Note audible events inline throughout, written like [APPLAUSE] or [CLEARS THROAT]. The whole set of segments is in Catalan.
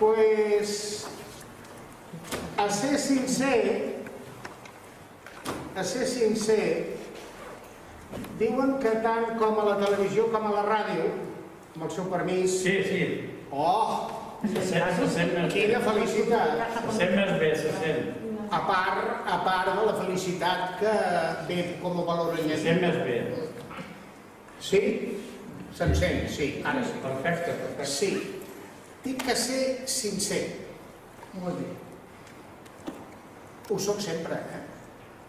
pues, a ser sincer, a ser sincer, diuen que tant com a la televisió com a la ràdio, amb el seu permís... Sí, sí. Oh, Se sent, se sent més bé. quina felicitat! Se sent més bé, se sent. A part, a part de la felicitat que ve com a valor Se sent més bé. Sí? Se'n sent, sí, ara sí. Perfecte, perfecte. Sí. Tinc que ser sincer. Molt bé. Ho soc sempre, eh?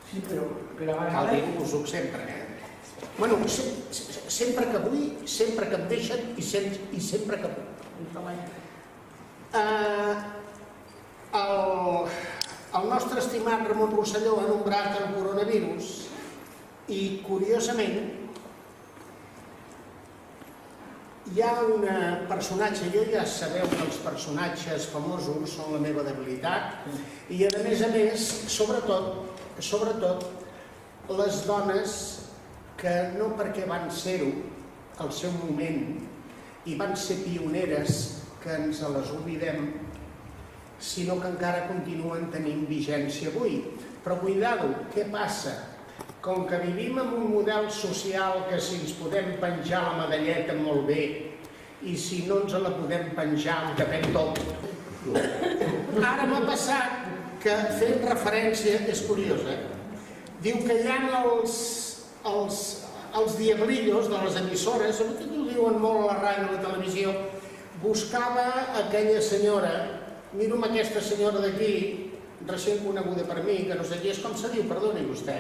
Sí, però, però a Cal dir que ho soc sempre, eh? Bueno, se, se, sempre que vull, sempre que em deixen i, sem, i sempre que. Uh, el, el nostre estimat Ramon Rosselló ha nombrat el coronavirus i, curiosament, hi ha un personatge, jo ja sabeu que els personatges famosos són la meva debilitat, i a més a més, sobretot, sobretot, les dones que no perquè van ser-ho al seu moment i van ser pioneres que ens les oblidem, sinó que encara continuen tenint vigència avui. Però cuidado, què passa? Com que vivim en un model social que si ens podem penjar la medalleta molt bé i si no ens la podem penjar ho depèn tot. Ara m'ha passat que fent referència, és curiós, eh? diu que hi ha els, els, els diablillos de les emissores, sobretot ho diuen molt a la ràdio i la televisió, buscava aquella senyora, miro amb aquesta senyora d'aquí, recent coneguda per mi, que no sé qui és, com se diu, perdoni vostè.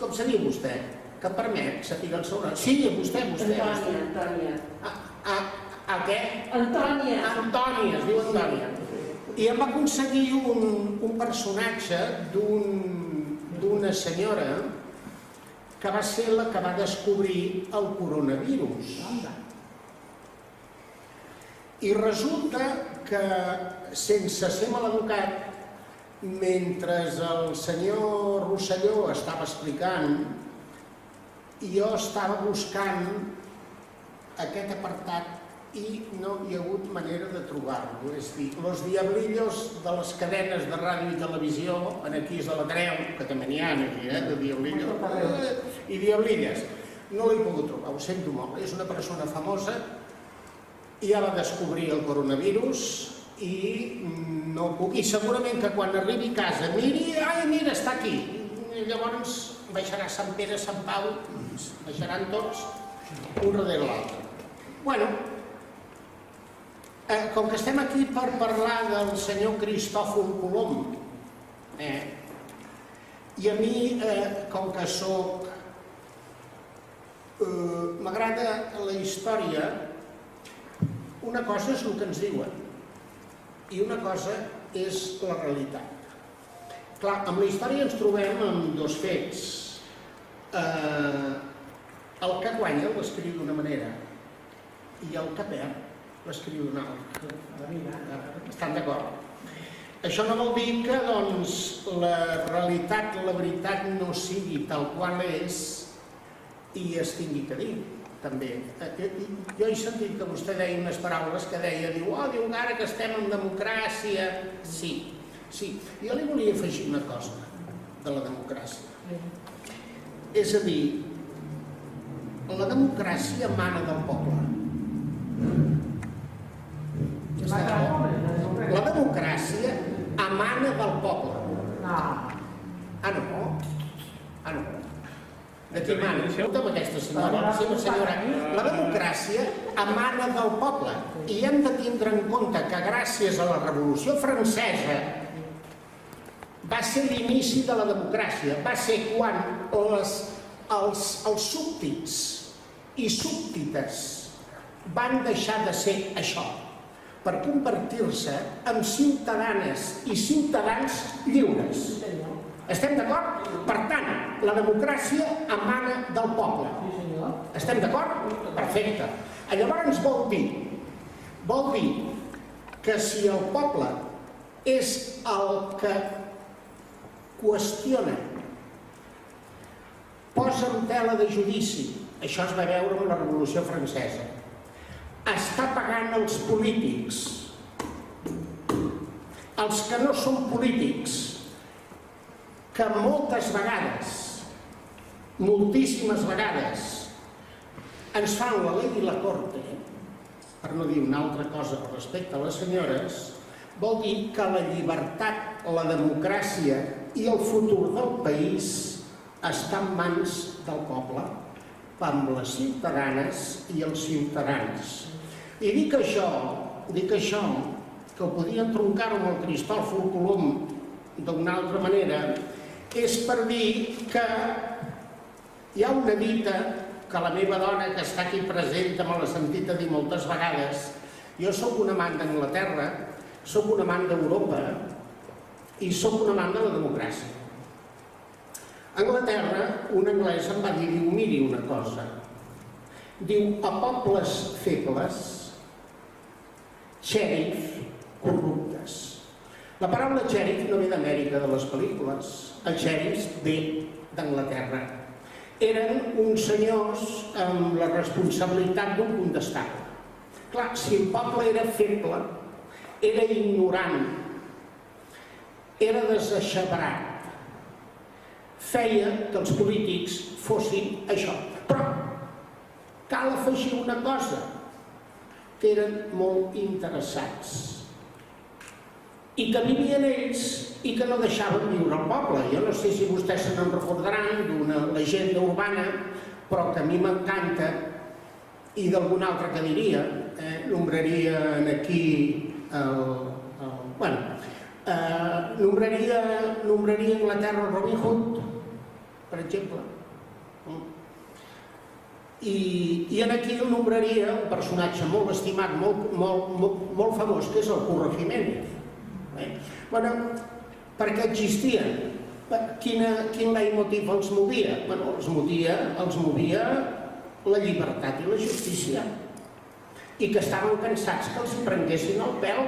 Com se diu vostè? Que permet saber el seu nom. Sí, vostè, vostè. Antònia, Antònia. A, a, a què? Antònia! Antònia, es diu Antònia. I em va aconseguir un, un personatge d'un- d'una senyora que va ser la que va descobrir el coronavirus. I resulta que, sense ser maleducat, mentre el senyor Rosselló estava explicant, jo estava buscant aquest apartat i no hi ha hagut manera de trobar-lo. És a dir, los diablillos de les cadenes de ràdio i televisió, en aquí és de la Creu, que també n'hi ha aquí, eh, de diablillos, eh, i diablilles. No l'he pogut trobar, ho sento molt. És una persona famosa, i ja va descobrir el coronavirus i no puc. I segurament que quan arribi a casa miri, ai, mira, està aquí. I llavors baixarà Sant Pere, Sant Pau, baixaran tots un darrere l'altre. Bueno, eh, com que estem aquí per parlar del senyor Cristòfol Colom, eh, i a mi, eh, com que sóc... Eh, M'agrada la història, una cosa és el que ens diuen i una cosa és la realitat. Clar, amb la història ens trobem amb dos fets. Eh, el que guanya l'escriu d'una manera i el que perd l'escriu d'una altra. Estan d'acord? Això no vol dir que doncs, la realitat, la veritat no sigui tal qual és i es tingui que dir també. Eh, eh, Jo he sentit que vostè deia unes paraules que deia, diu, oh, diu, ara que estem en democràcia... Sí, sí. Jo li volia afegir una cosa de la democràcia. És a dir, la democràcia mana del poble. Està d'acord? La democràcia emana del poble. Ah, no? Ah, no? De qui mana? Escolta'm aquesta senyora, la seva senyora. La democràcia emana del poble i hem de tindre en compte que gràcies a la Revolució Francesa va ser l'inici de la democràcia, va ser quan les, els, els súbdits i súbdites van deixar de ser això per convertir-se en ciutadanes i ciutadans lliures. Estem d'acord? Per tant, la democràcia emana del poble. Estem d'acord? Perfecte. Llavors vol dir, vol dir que si el poble és el que qüestiona, posa en tela de judici, això es va veure amb la Revolució Francesa, està pagant els polítics. Els que no són polítics, que moltes vegades, moltíssimes vegades, ens fan la llei i la corte, per no dir una altra cosa respecte a les senyores, vol dir que la llibertat, la democràcia i el futur del país està en mans del poble, amb les ciutadanes i els ciutadans. I dic això, dic això, que podien troncar amb el Cristòfol Colom d'una altra manera, és per dir que hi ha una dita que la meva dona, que està aquí present, me l'ha sentit a dir moltes vegades, jo sóc un amant d'Anglaterra, sóc un amant d'Europa i sóc un amant de democràcia. A Anglaterra, un anglès em va dir, diu, miri una cosa, diu, a pobles febles, xèrif, corruptes. La paraula xèrif no ve d'Amèrica, de les pel·lícules. El xèrif ve d'Anglaterra. Eren uns senyors amb la responsabilitat d'un condestable. Clar, si el poble era feble, era ignorant, era desaixebrat, feia que els polítics fossin això. Però cal afegir una cosa, que eren molt interessats i que vivien ells i que no deixaven viure el poble. Jo no sé si vostès se n'en recordaran d'una llegenda urbana, però que a mi m'encanta i d'algun altre que diria, eh, nombraria aquí el, el, bueno, eh, nombraria, nombraria Anglaterra Robin Hood, per exemple. I, i en aquí el nombraria un personatge molt estimat, molt, molt, molt, molt famós, que és el Curro Jiménez. Eh? Bueno, per què existien? Quina, quin leitmotiv els movia? Bueno, els movia, els movia la llibertat i la justícia i que estaven cansats que els prenguessin el pèl.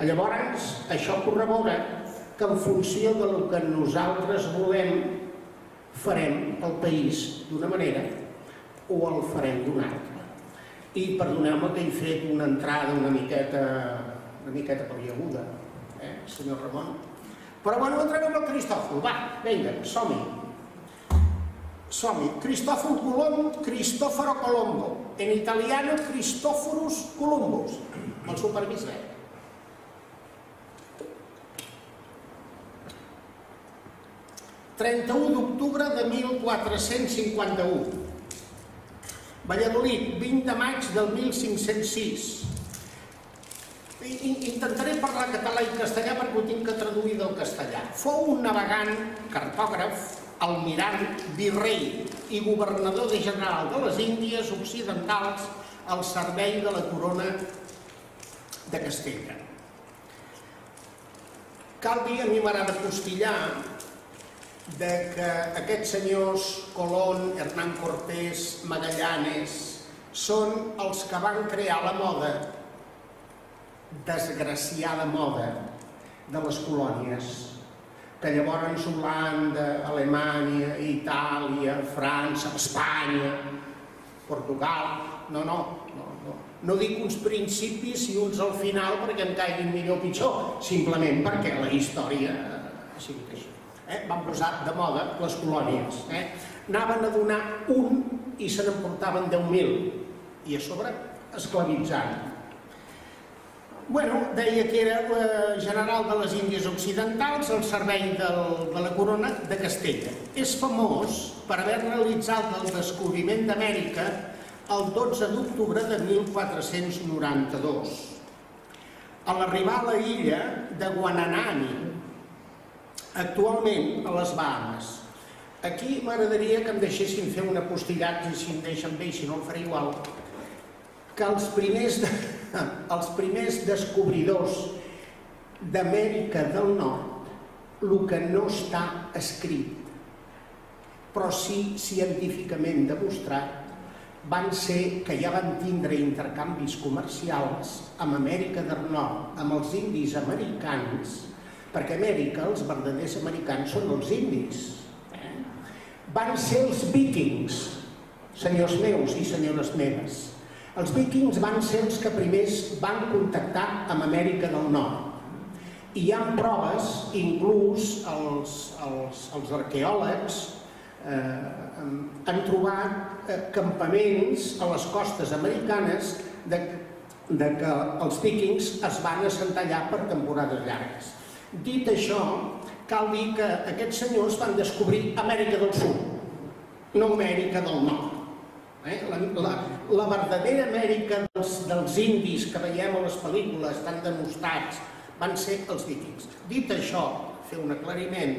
Llavors, això corrobora que en funció del que nosaltres volem farem el país d'una manera o el farem d'una altra. I perdoneu-me que he fet una entrada una miqueta, una miqueta peliaguda, eh, senyor Ramon. Però bueno, entrem amb el Cristòfol. Va, vinga, som-hi. Som-hi. Cristòfol Colom, Cristòforo Colombo. En italiano, Cristoforus Columbus. El supervisor. ...31 d'octubre de 1451. Valladolid, 20 de maig del 1506. Intentaré parlar català i castellà perquè ho tinc que traduir del castellà. Fou un navegant, cartògraf, almirant, virrei i governador de general de les Índies Occidentals al servei de la corona de Castella. Cal dir, a mi m'agrada postillar, de que aquests senyors Colón, Hernán Cortés, Magallanes, són els que van crear la moda, desgraciada moda, de les colònies, que llavors Holanda, Alemanya, Itàlia, França, Espanya, Portugal, no, no, no, no. No dic uns principis i uns al final perquè em caiguin millor o pitjor, simplement perquè la història ha sigut així eh, van posar de moda les colònies. Eh? Anaven a donar un i se n'emportaven 10.000 i a sobre esclavitzant. Bueno, deia que era eh, general de les Índies Occidentals al servei de la corona de Castella. És famós per haver realitzat el descobriment d'Amèrica el 12 d'octubre de 1492. A l'arribar a la illa de Guananani, actualment a les Bahamas. Aquí m'agradaria que em deixessin fer un apostillat, i si em deixen bé i si no el faré igual, que els primers, [LAUGHS] els primers descobridors d'Amèrica del Nord, el que no està escrit, però sí científicament demostrat, van ser que ja van tindre intercanvis comercials amb Amèrica del Nord, amb els indis americans, perquè Amèrica, els verdaders americans són els indis. Eh? Van ser els vikings, senyors meus i senyores meves. Els vikings van ser els que primers van contactar amb Amèrica del Nord. I hi ha proves, inclús els, els, els arqueòlegs eh, han trobat eh, campaments a les costes americanes de, de que els vikings es van assentar allà per temporades llargues. Dit això, cal dir que aquests senyors van descobrir Amèrica del Sud, no Amèrica del Nord. Eh? La, la, la verdadera Amèrica dels, dels indis que veiem a les pel·lícules tan demostrats van ser els vikings. Dit això, fer un aclariment,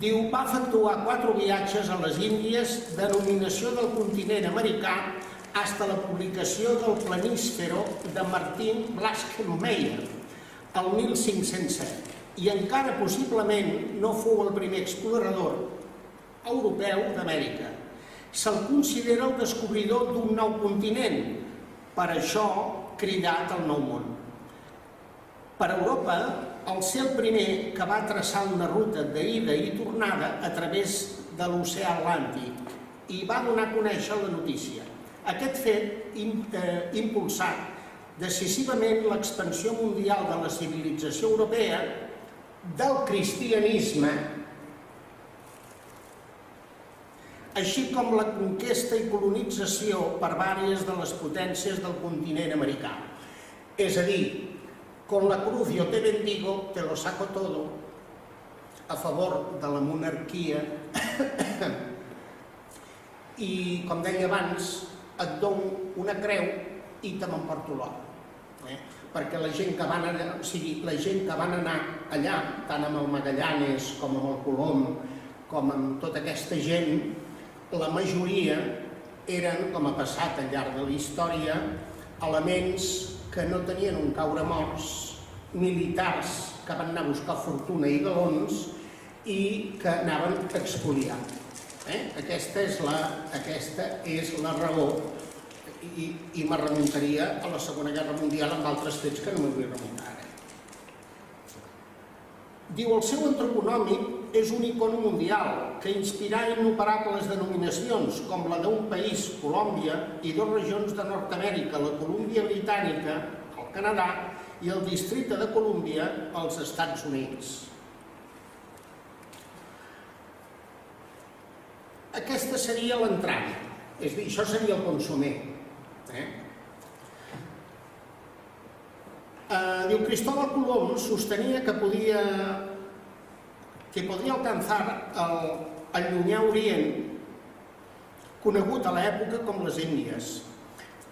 diu, va efectuar quatre viatges a les Índies, denominació del continent americà, hasta la publicació del planísfero de Martin Blaskenmeyer, el 1507, i encara possiblement no fou el primer explorador europeu d'Amèrica, se'l considera el descobridor d'un nou continent, per això cridat el Nou Món. Per Europa, el ser el primer que va traçar una ruta d'ida i tornada a través de l'oceà Atlàntic i va donar a conèixer la notícia. Aquest fet eh, impulsat decisivament l'expansió mundial de la civilització europea, del cristianisme així com la conquesta i colonització per vàries de les potències del continent americà. És a dir, con la cruz yo te bendigo, te lo saco todo, a favor de la monarquia i, com deia abans, et dono una creu i te m'emporto l'or. Eh? Perquè la gent, que van anar, o sigui, la gent que van anar allà, tant amb el Magallanes com amb el Colom, com amb tota aquesta gent, la majoria eren, com ha passat al llarg de la història, elements que no tenien un caure morts, militars que van anar a buscar fortuna i galons i que anaven expoliant. Eh? Aquesta, és la, aquesta és la raó i, i me remuntaria a la Segona Guerra Mundial amb altres fets que no m'hi vull remuntar ara. Diu, el seu antroponòmic és un icon mundial que inspirà innoperables denominacions com la d'un país, Colòmbia, i dues regions de Nord-Amèrica, la Colúmbia Britànica, el Canadà, i el districte de Colúmbia, als Estats Units. Aquesta seria l'entrada, és a dir, això seria el consumer. Eh? Eh, diu, Cristóbal Colom sostenia que podia que podria alcançar el, el llunyà Orient, conegut a l'època com les Índies.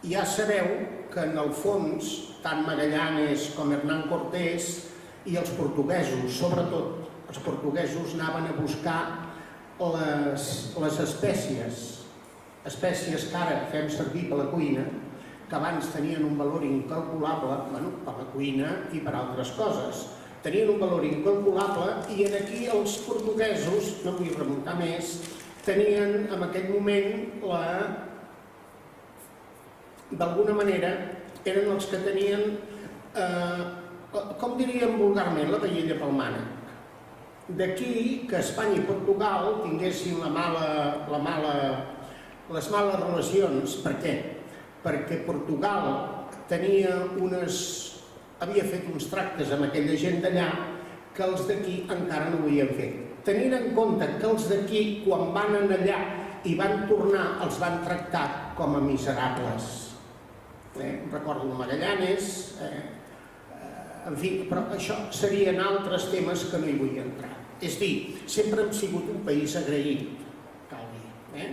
Ja sabeu que en el fons, tant Magallanes com Hernán Cortés i els portuguesos, sobretot els portuguesos anaven a buscar les, les espècies, espècies que ara fem servir per la cuina, que abans tenien un valor incalculable bueno, per la cuina i per altres coses tenien un valor incalculable i en aquí els portuguesos, no vull remuntar més, tenien en aquell moment la... d'alguna manera eren els que tenien, eh, com diríem vulgarment, la paella pel mànec. D'aquí que Espanya i Portugal tinguessin la mala, la mala, les males relacions. Per què? Perquè Portugal tenia unes havia fet uns tractes amb aquella gent d'allà que els d'aquí encara no ho havien fet. Tenint en compte que els d'aquí, quan van anar allà i van tornar, els van tractar com a miserables. Eh? Recordo el Magallanes, eh? eh? en fi, però això serien altres temes que no hi vull entrar. És dir, sempre hem sigut un país agraït, cal dir. Eh?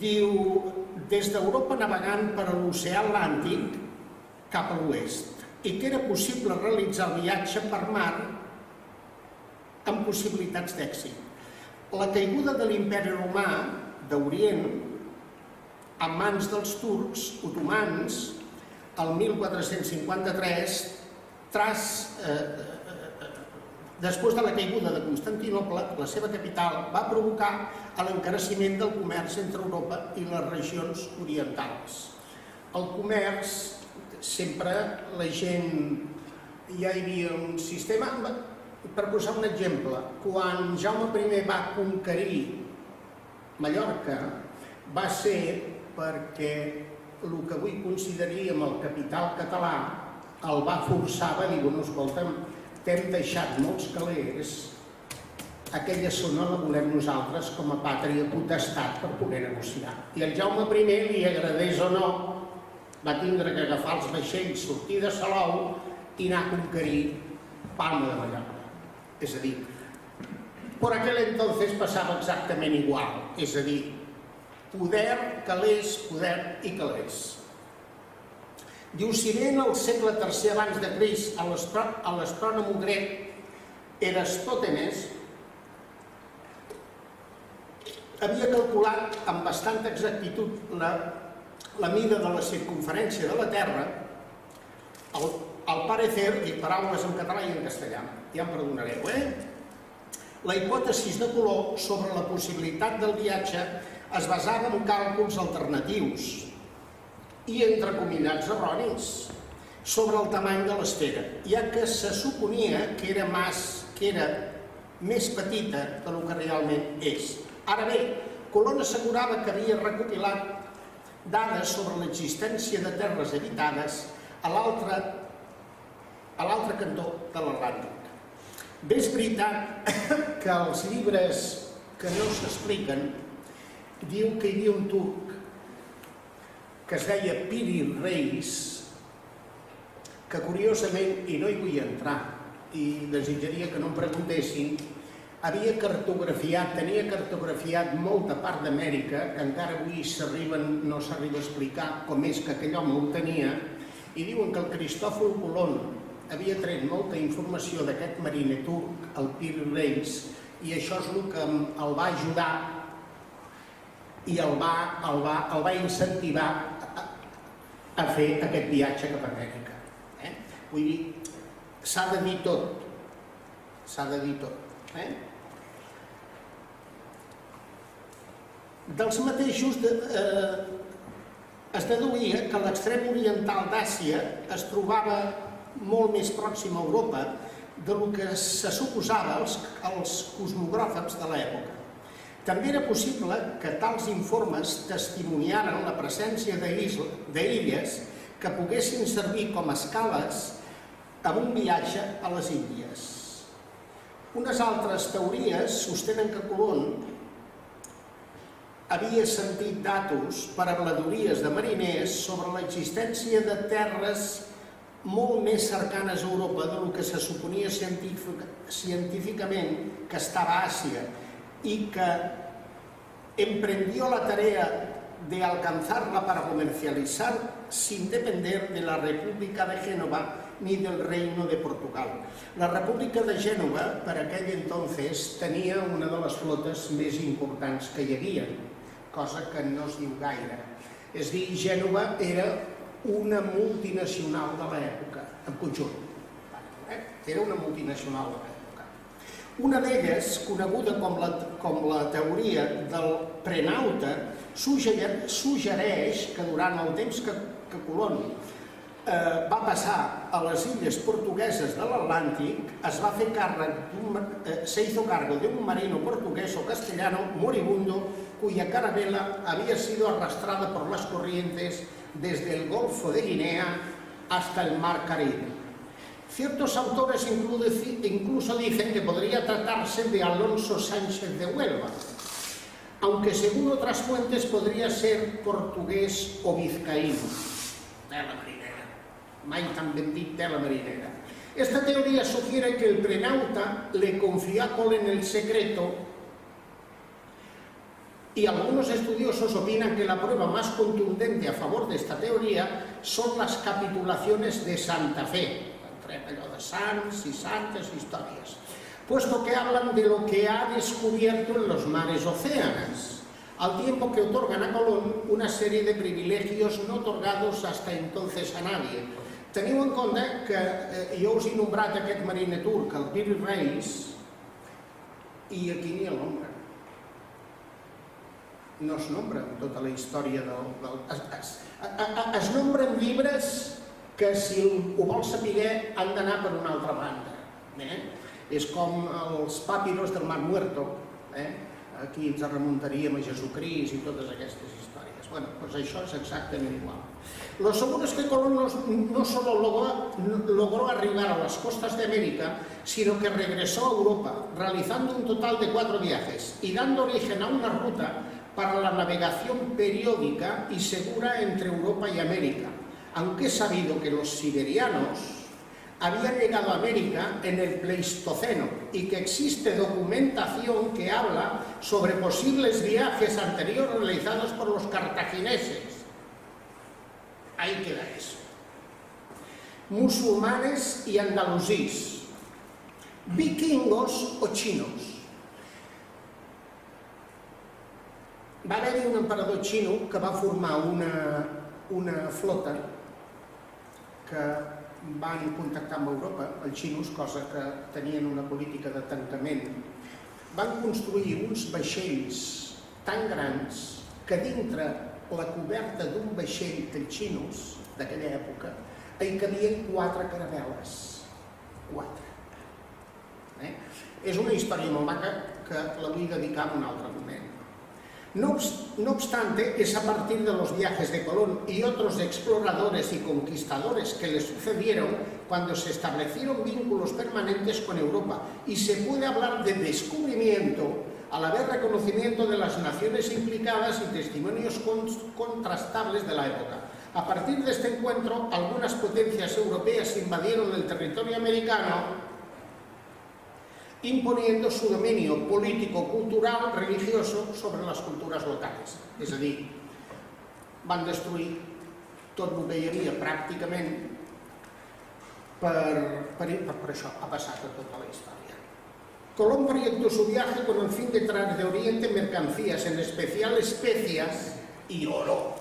Diu, des d'Europa navegant per l'oceà Atlàntic, cap a l'oest i que era possible realitzar el viatge per mar amb possibilitats d'èxit. La caiguda de l'imperi romà d'Orient en mans dels turcs otomans el 1453 tras, eh, després de la caiguda de Constantinople, la seva capital va provocar l'encareixement del comerç entre Europa i les regions orientals. El comerç sempre la gent, ja hi havia un sistema, per posar un exemple, quan Jaume I va conquerir Mallorca, va ser perquè el que avui consideraríem el capital català el va forçar, va dir, bueno, escolta'm, t'hem deixat molts calés, aquella zona la volem nosaltres com a pàtria potestat per poder negociar. I el Jaume I, li agradés o no, va tindre que agafar els vaixells, sortir de Salou i anar a conquerir Palma de Mallorca. És a dir, per aquell entonces passava exactament igual, és a dir, poder, calés, poder i calés. Diu, si bé en el segle III abans de Crist a l'astrònom grec Erastòtenes havia calculat amb bastanta exactitud la, la mida de la circunferència de la Terra, el, el parecer, i paraules en català i en castellà, ja em perdonareu, eh? La hipòtesi de color sobre la possibilitat del viatge es basava en càlculs alternatius i entrecominats erronis sobre el tamany de l'esfera, ja que se suponia que era, mas, que era més petita del que realment és. Ara bé, Colón assegurava que havia recopilat dades sobre l'existència de terres habitades a a l'altre cantó de l'Atlàntic. Bé és veritat [COUGHS] que els llibres que no s'expliquen diu que hi havia un turc que es deia Piri Reis, que curiosament, i no hi vull entrar, i desitjaria que no em preguntessin, havia cartografiat, tenia cartografiat molta part d'Amèrica, que encara avui no s'arriba a explicar com és que aquell home ho tenia, i diuen que el Cristòfol Colón havia tret molta informació d'aquest mariner turc, el Pir Reis, i això és el que el va ajudar i el va, el va, el va incentivar a, fer aquest viatge cap a Amèrica. Eh? Vull dir, s'ha de dir tot, s'ha de dir tot. Eh? Dels mateixos de, eh, es deduïa que l'extrem oriental d'Àsia es trobava molt més pròxim a Europa del que se suposava als cosmogràfecs de l'època. També era possible que tals informes testimoniaren la presència d'illes que poguessin servir com a escales en un viatge a les Índies. Unes altres teories sostenen que Colón havia sentit datos per habladories de mariners sobre l'existència de terres molt més cercanes a Europa del que se suponia científicament que estava a Àsia i que emprendió la tarea de alcanzarla para comercializar sin depender de la República de Génova ni del Reino de Portugal. La República de Gènova, per aquell entonces, tenia una de les flotes més importants que hi havia, cosa que no es diu gaire. És dir, Gènova era una multinacional de l'època, en conjunt. Eh? Era una multinacional de l'època. Una d'elles, coneguda com la, com la teoria del prenauta, suggereix que durant el temps que, que Colón eh, va passar a les illes portugueses de l'Atlàntic, es va fer càrrec eh, se hizo cargo de un marino portugués o castellano moribundo cuya carabela había sido arrastrada por las corrientes desde el Golfo de Guinea hasta el Mar Caribe. Ciertos autores incluso dicen que podría tratarse de Alonso Sánchez de Huelva, aunque según otras fuentes podría ser portugués o vizcaíno. tan ben dit tela marinera. Esta teoría sugiere que el prenauta le confió a Colin el secreto y algunos estudiosos opinan que la prueba más contundente a favor de esta teoría son las capitulaciones de Santa Fe, entre de sants y santas historias, puesto que hablan de lo que ha descubierto en los mares océanos, al tiempo que otorgan a Colón una serie de privilegios no otorgados hasta entonces a nadie, Teniu en compte que eh, jo us he nombrat aquest mariner turc, el Piri Reis, i aquí n'hi ha l'ombra. No es nombra en tota la història del... es, es nombren llibres que si ho vols saber han d'anar per una altra banda. Eh? És com els papiros del Mar Muerto, eh? aquí ens remuntaríem a Jesucrist i totes aquestes històries. Bueno, pues això és exactament igual. Lo seguro es que Colón no, no solo logró, logró arribar a las costas de América, sino que regresó a Europa, realizando un total de cuatro viajes y dando origen a una ruta para la navegación periódica y segura entre Europa y América, aunque es sabido que los siberianos habían llegado a América en el Pleistoceno y que existe documentación que habla sobre posibles viajes anteriores realizados por los cartagineses. Ahí queda eso. Musulmanes y andalusís, vikingos o chinos. Va haver-hi un emperador xino que va formar una, una flota que van contactar amb Europa, els xinos, cosa que tenien una política de tancament, van construir uns vaixells tan grans que dintre la coberta d'un vaixell dels xinos d'aquella època hi cabien quatre caravel·les. Quatre. Eh? És una història molt maca que la vull dedicar a un altre moment. No, obstante, es a partir de los viajes de Colón y otros exploradores y conquistadores que le sucedieron cuando se establecieron vínculos permanentes con Europa y se puede hablar de descubrimiento al haber reconocimiento de las naciones implicadas y testimonios contrastables de la época. A partir de este encuentro, algunas potencias europeas invadieron el territorio americano imponiendo su dominio político, cultural, religioso sobre les cultures locals. És a dir, van destruir tot el que hi havia pràcticament per, per, per, per això ha passat a tota la història. Colón proyectó su viaje con el fin de traer de Oriente mercancías, en especial especias y oro.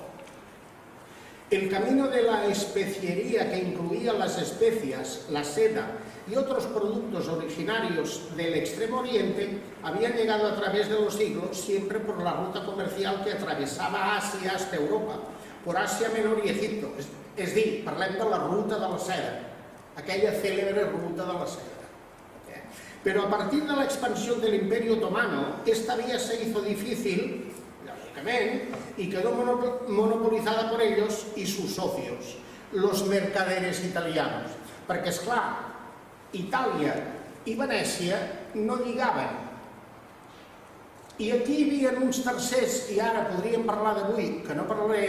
El camino de la especiería que incluía las especias, la seda y otros productos originarios del Extremo Oriente habían llegado a través de los siglos siempre por la ruta comercial que atravesaba Asia hasta Europa, por Asia Menor y Egipto. És, és dir, parlem de la ruta de la seda, aquella cèlebre ruta de la seda. Pero a partir de la expansión del Imperio Otomano, esta vía se hizo difícil, lógicamente, y quedó monopolizada por ellos y sus socios, los mercaderes italianos. Perquè, és clar, Itàlia i Venècia no lligaven. I aquí hi havia uns tercers, i ara podríem parlar d'avui, que no parlaré,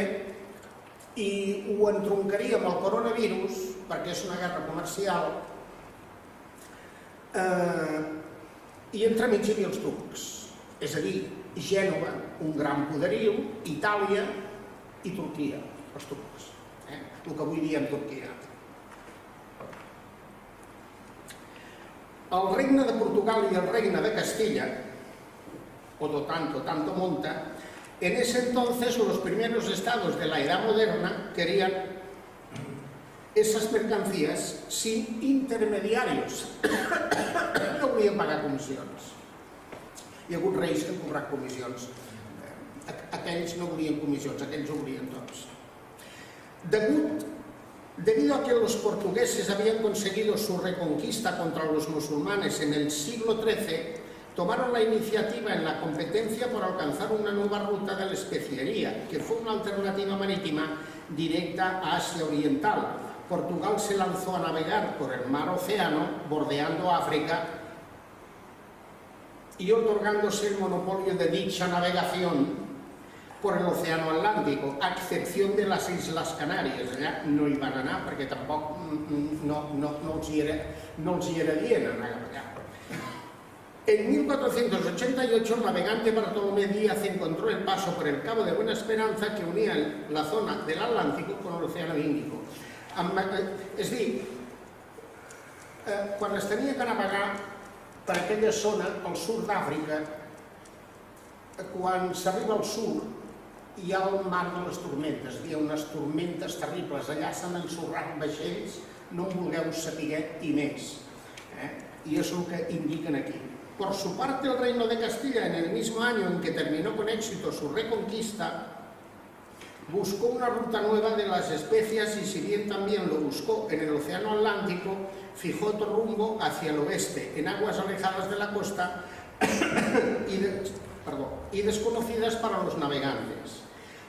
i ho entroncaria amb el coronavirus, perquè és una guerra comercial, eh, i entremig hi havia els turcs. És a dir, Gènova, un gran poderiu, Itàlia i Turquia, els turcs. Eh? El que avui diem Turquia. El regne de Portugal y el regne de Castilla, o tanto, tanto monta, en ese entonces los primeros estados de la edad moderna querían esas mercancías sin intermediarios. [COUGHS] No volien pagar comissions. Hi ha hagut reis que han cobrat comissions. Aquells no volien comissions, aquells ho volien tots. Degut Debido a que los portugueses habían conseguido su reconquista contra los musulmanes en el siglo XIII, tomaron la iniciativa en la competencia por alcanzar una nueva ruta de la especiería, que fue una alternativa marítima directa a Asia Oriental. Portugal se lanzó a navegar por el mar Océano, bordeando África y otorgándose el monopolio de dicha navegación por el Océano Atlántico, a excepción de las Islas Canàries. Allà no hi van anar perquè tampoc no, no, no, els, era, no era dient. En 1488 el navegante Bartolomé Díaz encontró el paso por el Cabo de Buena Esperanza que unía la zona del Atlántico con el Océano Índico. És a dir, eh, quan es tenia que navegar per aquella zona, al sud d'Àfrica, quan s'arriba al sud, hi ha el mar de les tormentes, hi ha unes tormentes terribles, allà s'han ensorrat vaixells, no en vulgueu saber més. ¿eh? Y eso es lo que indican aquí. Por su parte, el reino de Castilla, en el mismo año en que terminó con éxito su reconquista, buscó una ruta nueva de las especias y si bien también lo buscó en el Océano Atlántico, fijó otro rumbo hacia el oeste, en aguas alejadas de la costa [COUGHS] y de, y desconocidas para los navegantes.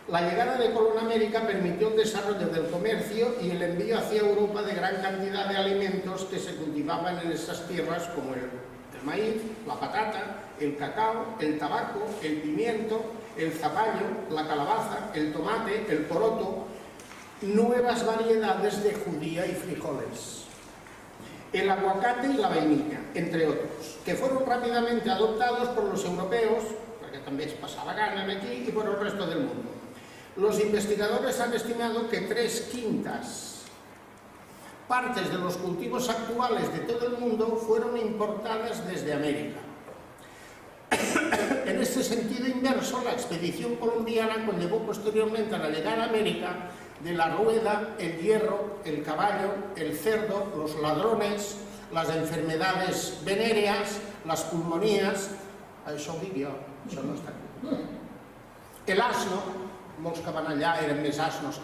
La llegada de Colón América permitió el desarrollo del comercio y el envío hacia Europa de gran cantidad de alimentos que se cultivaban en esas tierras como el, el maíz, la patata, el cacao, el tabaco, el pimiento, el zapallo, la calabaza, el tomate, el poroto, nuevas variedades de judía y frijoles, el aguacate y la vainilla, entre outros, que foron rápidamente adoptados por los europeos, porque tamén se pasaba gana aquí, e por o resto del mundo. Los investigadores han estimado que tres quintas partes de los cultivos actuales de todo el mundo fueron importadas desde América. [COUGHS] en este sentido inverso, la expedición colombiana conllevó posteriormente a la llegada a América de la rueda, el hierro, el caballo, el cerdo, los ladrones, las enfermedades venéreas, las pulmonías, això ho dic jo, això no està aquí. El asno, molts que van allà eren més asnos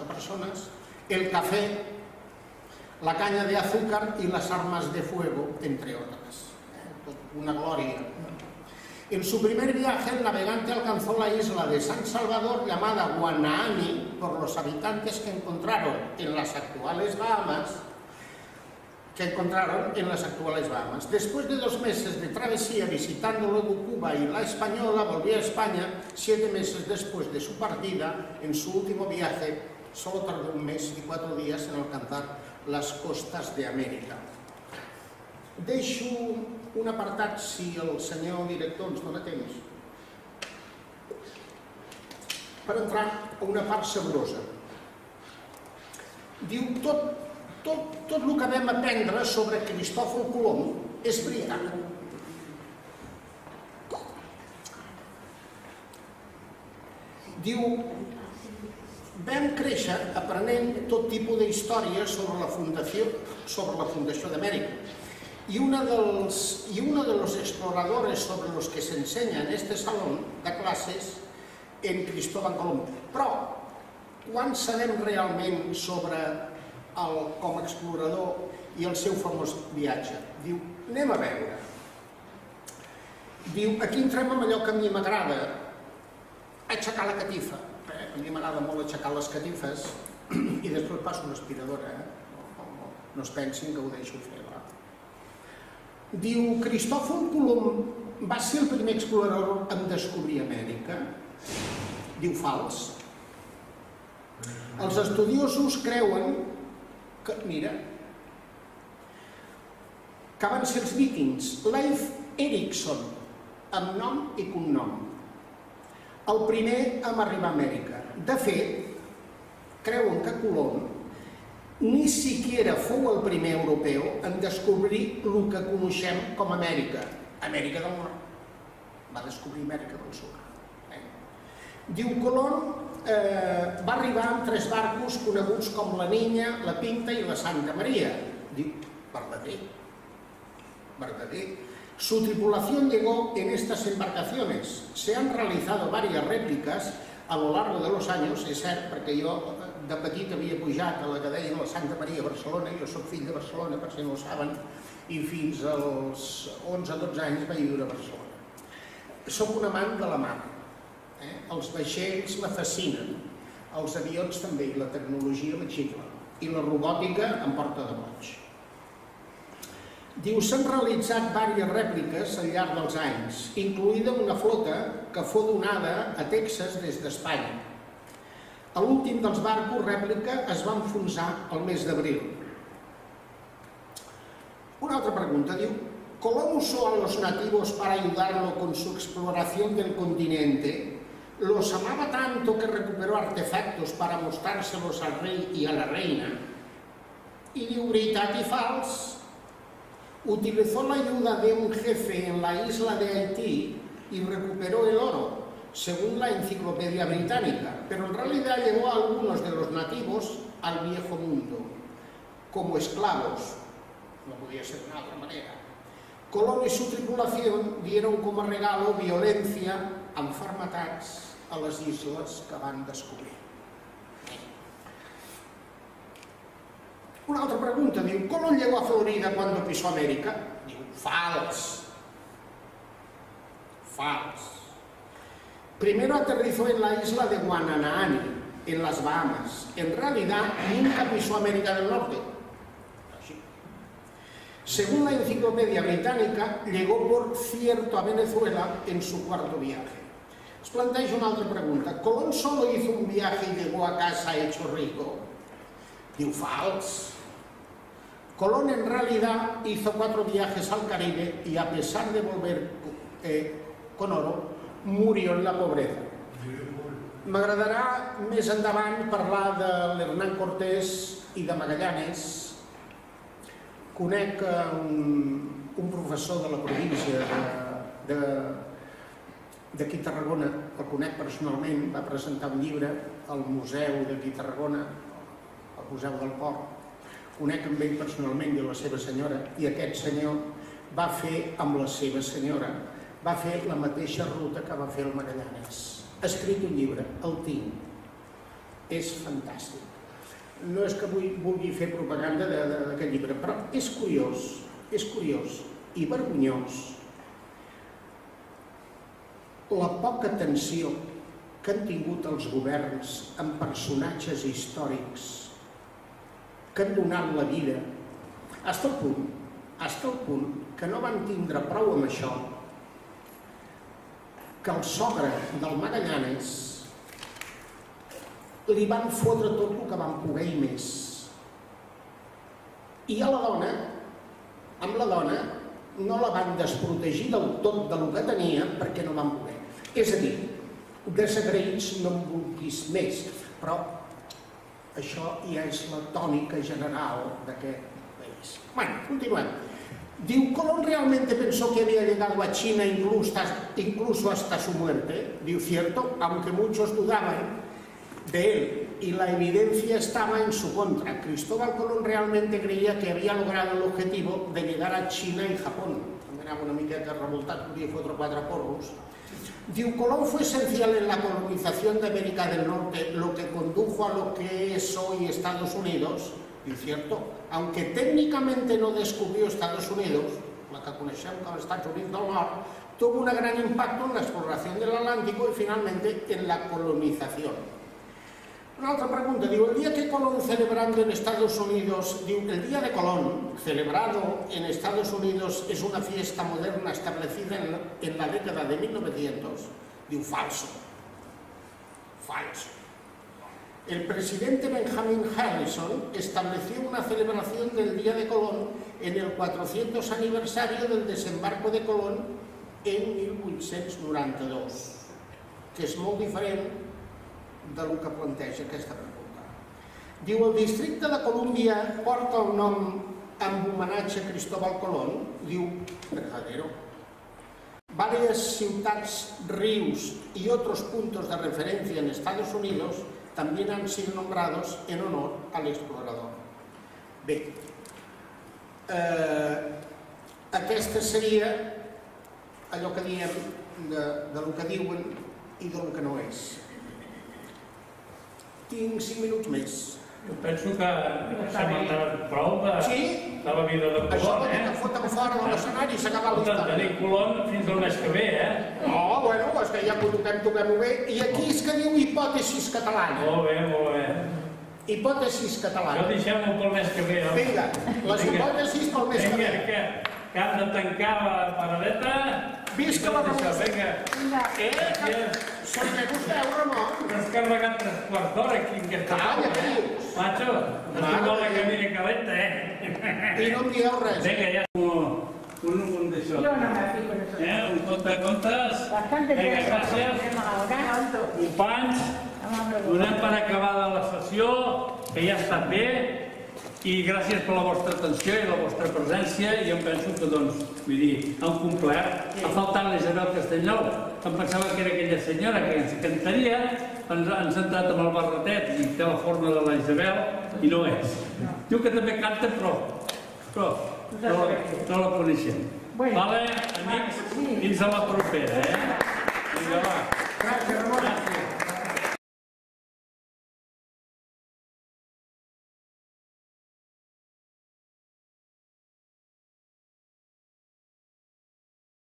que el café, la caña de azúcar y las armas de fuego, entre otras. Una gloria. En su primer viaje, el navegante alcanzó la isla de San Salvador llamada Guanaani por los habitantes que encontraron en las actuales Bahamas que encontraron en las actuales Bahamas. Después de dos meses de travesía visitando luego Cuba y la Española, volvió a España siete meses después de su partida. En su último viaje solo tardó un mes y cuatro días en alcanzar las costas de América. Deixo un apartat, si el senyor director ens dona temps, per entrar a una part sabrosa. Diu, tot, tot, tot el que vam aprendre sobre Cristòfol Colom és veritat. Diu, vam créixer aprenent tot tipus d'històries sobre la fundació, sobre la fundació d'Amèrica. Y, una dels, y uno de los exploradores sobre los que se enseña en este salón de classes en Cristóbal Colom. Però, quan sabem realment sobre com a explorador i el seu famós viatge? Diu, anem a veure. Diu, aquí entrem amb allò que a mi m'agrada, aixecar la catifa. Eh? A mi m'agrada molt aixecar les catifes [CLEARS THROAT] i després passo una aspiradora. Eh? No, es pensin que ho deixo fer. Diu, Cristòfol Colom va ser el primer explorador en descobrir Amèrica? Diu, fals. Els estudiosos creuen que, mira, que van ser els vikings, Leif Erikson, amb nom i cognom. El primer en arribar a Amèrica. De fet, creuen que Colom ni siquiera fou el primer europeu en descobrir el que coneixem com Amèrica, Amèrica del Nord. Va descobrir Amèrica del Sud. Eh? Diu Colom eh, va arribar amb tres barcos coneguts com la Niña, la Pinta i la Santa Maria. Diu, verdader, verdader. Su tripulación llegó en estas embarcaciones. Se han realizado varias réplicas a lo largo de los años, és cert, perquè jo de petit havia pujat a la que deien la Santa Maria a Barcelona, jo sóc fill de Barcelona, per si no ho saben, i fins als 11-12 anys vaig viure a Barcelona. Soc un amant de la mar. Eh? Els vaixells me fascinen, els avions també, i la tecnologia me xifla, i la robòtica em porta de boig. Diu, s'han realitzat diverses rèpliques al llarg dels anys, incluïda una flota que fou donada a Texas des d'Espanya. A l'últim dels barcos rèplica es va enfonsar el mes d'abril. Una altra pregunta, diu, ¿cómo usó a los nativos para ayudarlo con su exploración del continente? ¿Los amaba tanto que recuperó artefactos para mostrárselos al rey y a la reina? Y diu, veritat i fals, utilizó la ayuda de un jefe en la isla de Haití y recuperó el oro, según la enciclopedia británica, pero en realidad llevó a algunos de los nativos al viejo mundo, como esclavos, no podía ser de otra manera. Colón y su tripulación dieron como regalo violencia, enfermedades a les isles que van descobrir. Una altra pregunta, diu, ¿Colón llegó a Florida cuando pisó América? Diu, fals. Fals. Primero aterrizó en la isla de Guananaani, en las Bahamas. En realidad, nunca pisó América del Norte. Según la enciclopedia británica, llegó por cierto a Venezuela en su cuarto viaje. Os planteáis una otra pregunta. ¿Colón solo hizo un viaje y llegó a casa hecho rico? Diu fals. Colón en realidad hizo cuatro viajes al Caribe y a pesar de volver eh, con oro, murió en la pobreza. M'agradarà més endavant parlar de l'Hernán Cortés i de Magallanes. Conec eh, un, un professor de la província de, de, d'aquí Tarragona, el conec personalment, va presentar un llibre al museu d'aquí Tarragona, al Museu del Port. Conec amb ell personalment i la seva senyora, i aquest senyor va fer amb la seva senyora, va fer la mateixa ruta que va fer el Magallanes. Ha escrit un llibre, el tinc. És fantàstic. No és que vull, vulgui fer propaganda d'aquest llibre, però és curiós, és curiós i vergonyós la poca atenció que han tingut els governs amb personatges històrics que han donat la vida fins al punt, fins al punt que no van tindre prou amb això que el sogre del Magallanes li van fotre tot el que van poder i més. I a la dona, amb la dona, no la van desprotegir del tot del que tenia perquè no van poder. És a dir, desagraïts no en vulguis més, però això ja és la tònica general d'aquest país. Bueno, continuem. Diu, Colón realmente pensó que había llegado a China incluso incluso hasta su muerte. Diu, cierto, aunque muchos dudaban de él y la evidencia estaba en su contra. Cristóbal Colón realmente creía que había logrado el objetivo de llegar a China y Japón. També anava una miqueta revoltat, volia fotre quatre porros. Diu, Colón fue esencial en la colonización de América del Norte, lo que condujo a lo que es hoy Estados Unidos, y cierto, aunque técnicamente no descubrió Estados Unidos, la que del Nord, tuvo un gran impacto en la exploración del Atlántico y finalmente en la colonización. Una altra pregunta, diu, el día que Colón celebrando en Estados Unidos, diu, el día de Colón celebrado en Estados Unidos es una fiesta moderna establecida en la, en la década de 1900, diu, falso, falso. El presidente Benjamin Harrison estableció una celebración del Día de Colón en el 400 aniversario del desembarco de Colón en 1892, que és molt diferent del que planteja aquesta pregunta. Diu, el districte de Colúmbia porta el nom en homenatge a Cristóbal Colón, diu, verdadero. Varias ciutats, ríos y otros puntos de referencia en Estados Unidos también han sido nombrados en honor al explorador. Bé, eh, aquesta seria allò que diem de, de lo que diuen i de lo que no és. Tinc cinc minuts més. Jo penso que s'ha mandat prou de, Sí? de la vida de Això Colón, vol dir eh? que foten fora de l'escenari i s'acaba la Escolta, història. tenim Colón fins al mes que ve, eh? No, bueno, és que ja que ho toquem, toquem-ho bé. I aquí és que diu hipòtesis catalana. Molt bé, molt bé. Hipòtesis Això catalana. deixem-ho pel mes que ve. home. Vinga, les Vinga. hipòtesis pel mes que Vinga, ve. que, que han de tancar la paradeta. Visca la Això, revolució. Vinga, Eh, que... Són bé vostè, Ramon. has carregat tres quarts d'hora aquí en aquesta Calla, taula, què eh? Macho, tinc la de camina calenta, eh? I no em dieu res. Vinga, ja. Un, un, d'això. Yo no me fijo en eso. Eh? Un compte de comptes. Bastante Vinga, gràcies. Companys, donem per acabada la sessió, que ja ha estat bé, i gràcies per la vostra atenció i la vostra presència, i em penso que, doncs, vull dir, han complert. Ha faltat la Isabel Castellnou, em pensava que era aquella senyora que ens cantaria, ens ha entrat amb el barretet i té la forma de la Isabel, i no és. Diu que també canta, però, però no, la- no la coneixem. Bueno. Vale, amics, fins a la propera, eh?